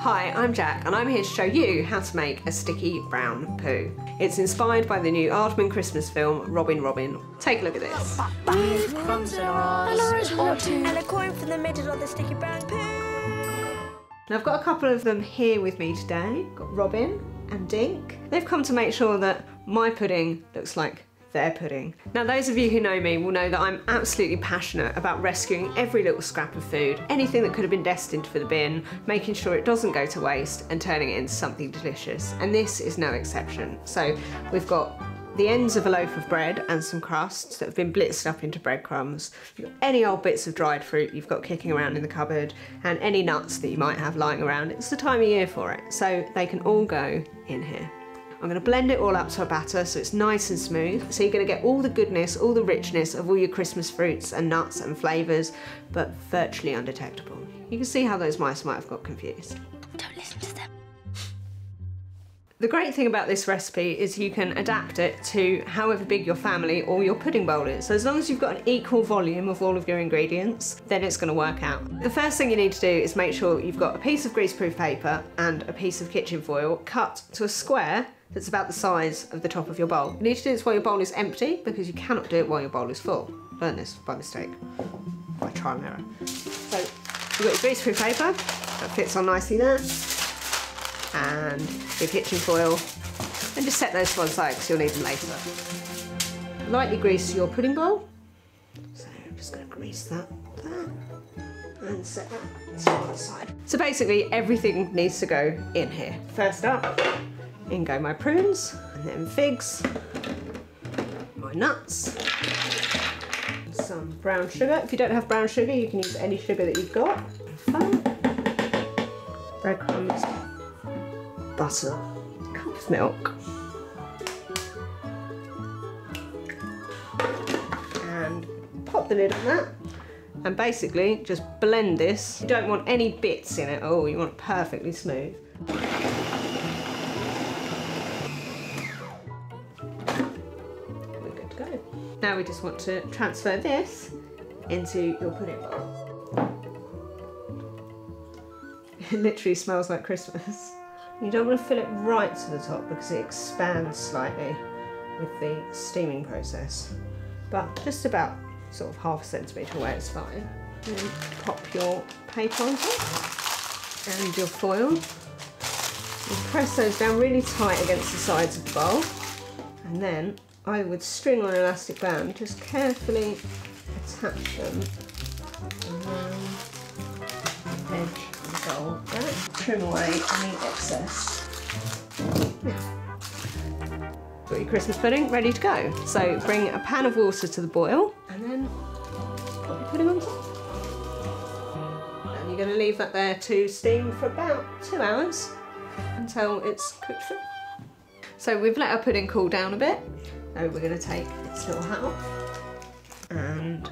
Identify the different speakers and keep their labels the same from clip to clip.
Speaker 1: Hi, I'm Jack and I'm here to show you how to make a sticky brown poo. It's inspired by the new Aardman Christmas film Robin Robin. Take a look at this.
Speaker 2: With crumbs in our eyes, and a coin for the middle of the sticky brown poo.
Speaker 1: Now I've got a couple of them here with me today. Got Robin and Dink. They've come to make sure that my pudding looks like their pudding. Now those of you who know me will know that I'm absolutely passionate about rescuing every little scrap of food, anything that could have been destined for the bin, making sure it doesn't go to waste and turning it into something delicious. And this is no exception. So we've got the ends of a loaf of bread and some crusts that have been blitzed up into breadcrumbs. Any old bits of dried fruit you've got kicking around in the cupboard and any nuts that you might have lying around. It's the time of year for it, so they can all go in here. I'm going to blend it all up to a batter so it's nice and smooth. So you're going to get all the goodness, all the richness of all your Christmas fruits and nuts and flavours, but virtually undetectable. You can see how those mice might have got confused. The great thing about this recipe is you can adapt it to however big your family or your pudding bowl is. So as long as you've got an equal volume of all of your ingredients, then it's going to work out. The first thing you need to do is make sure you've got a piece of greaseproof paper and a piece of kitchen foil cut to a square that's about the size of the top of your bowl. You need to do this while your bowl is empty because you cannot do it while your bowl is full. Learn this by mistake, by trial and error. So you've got your greaseproof paper, that fits on nicely there, and your kitchen foil, and just set those to one side because you'll need them later. Lightly grease your pudding bowl. So I'm just going to grease that there and set that to one side. So basically everything needs to go in here. First up, in go my prunes, and then figs, my nuts, some brown sugar. If you don't have brown sugar, you can use any sugar that you've got. Breadcrumbs, butter, cup of milk, and pop the lid on that. And basically just blend this. You don't want any bits in it. Oh, you want it perfectly smooth. We're good to go. Now we just want to transfer this into your pudding bowl. It literally smells like Christmas. You don't want to fill it right to the top because it expands slightly with the steaming process. But just about sort of half a centimetre away is fine. Then pop your paper on top and your foil. You press those down really tight against the sides of the bowl and then I would string on an elastic band, just carefully attach them around edge bowl. There. Trim away any excess. Got your Christmas pudding ready to go. So bring a pan of water to the boil and then put your pudding on top. And you're going to leave that there to steam for about two hours until it's cooked through. So we've let our pudding cool down a bit. Now we're going to take its little hat off and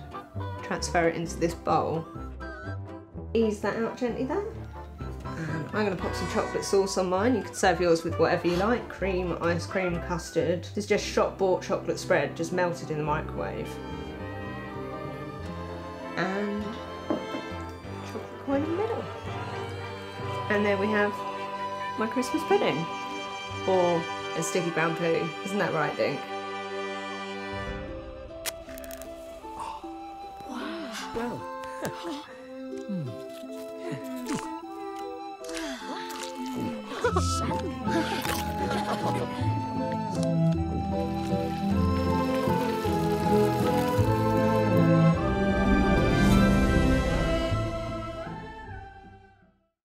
Speaker 1: transfer it into this bowl. Ease that out gently there. And I'm going to pop some chocolate sauce on mine. You can serve yours with whatever you like. Cream, ice cream, custard. This is just shop bought chocolate spread, just melted in the microwave. And chocolate coin in the middle. And there we have my Christmas pudding. Or a sticky brown poo. Isn't that right, Dink?
Speaker 3: Oh, well, hmm. なん？